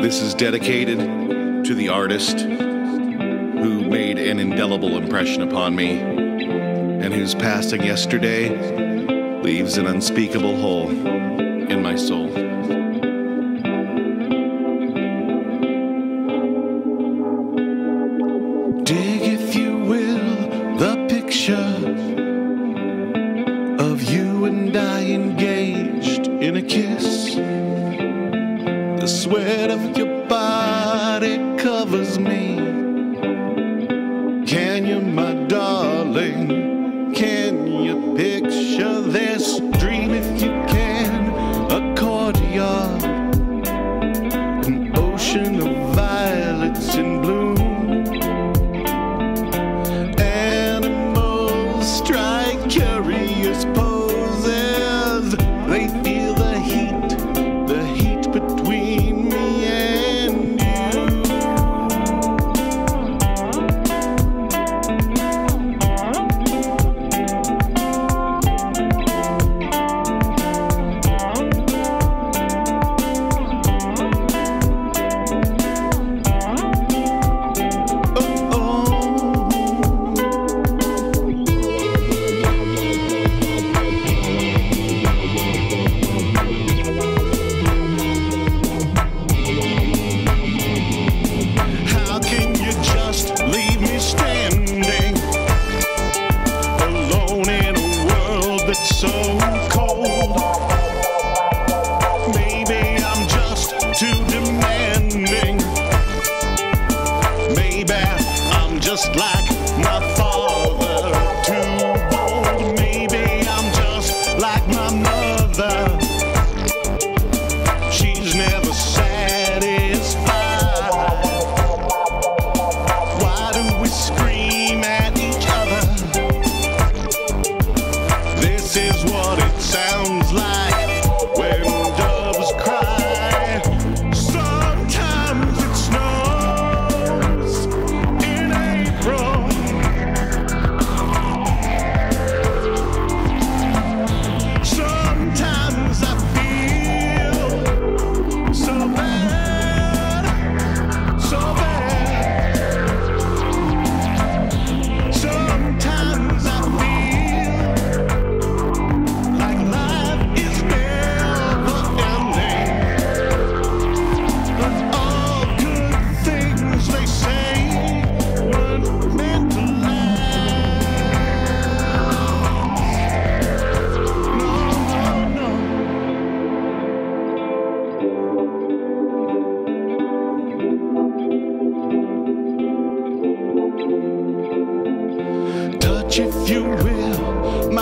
This is dedicated to the artist who made an indelible impression upon me and whose passing yesterday leaves an unspeakable hole in my soul. Dig, if you will, the picture. of your body covers me. Can you, my darling? Can you picture this dream if you can? A courtyard, an ocean of violets and blue.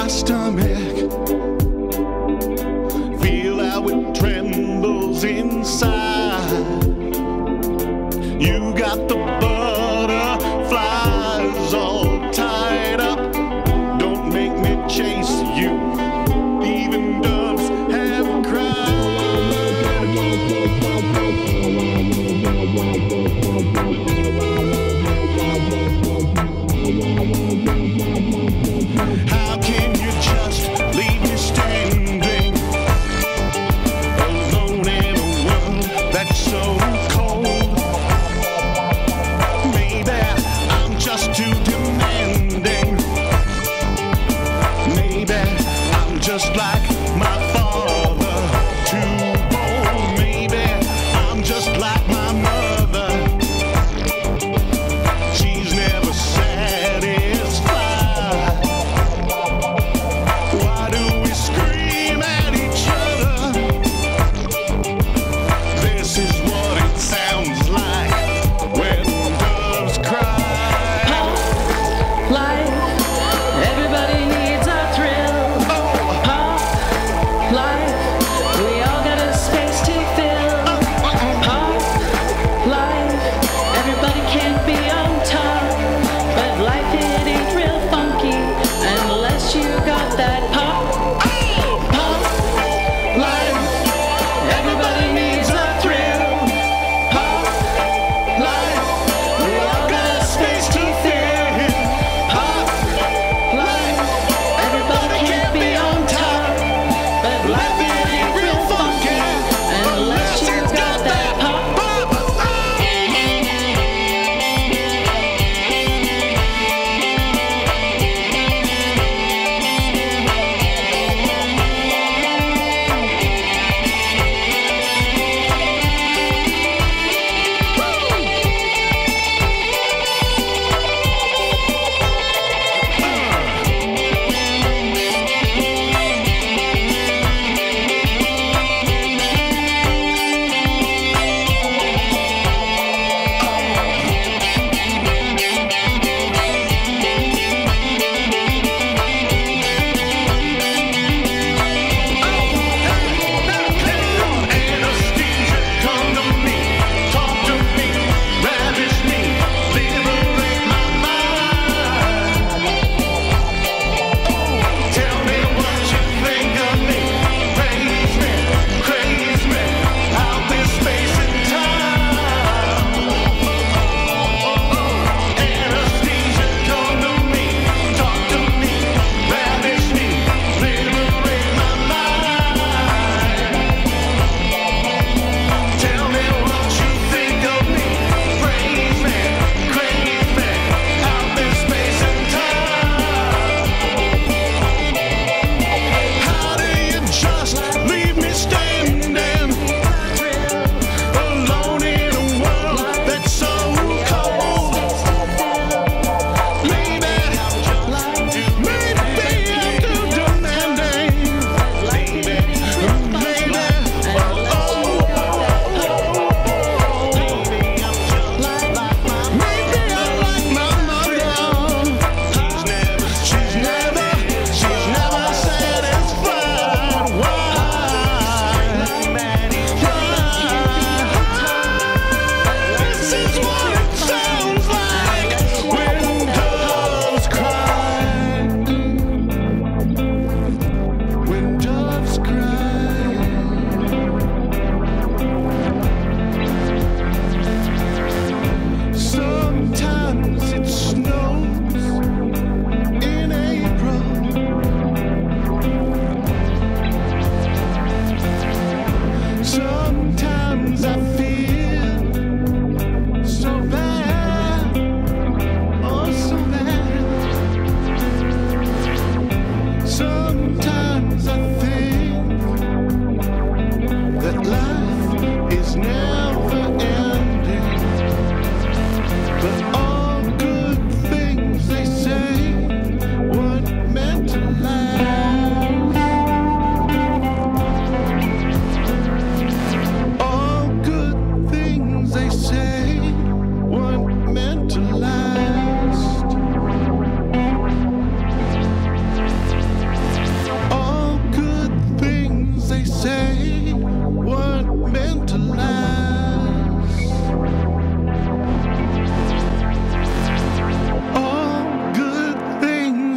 stomach. Feel how it trembles inside.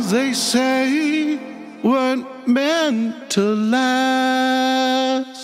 they say weren't meant to last.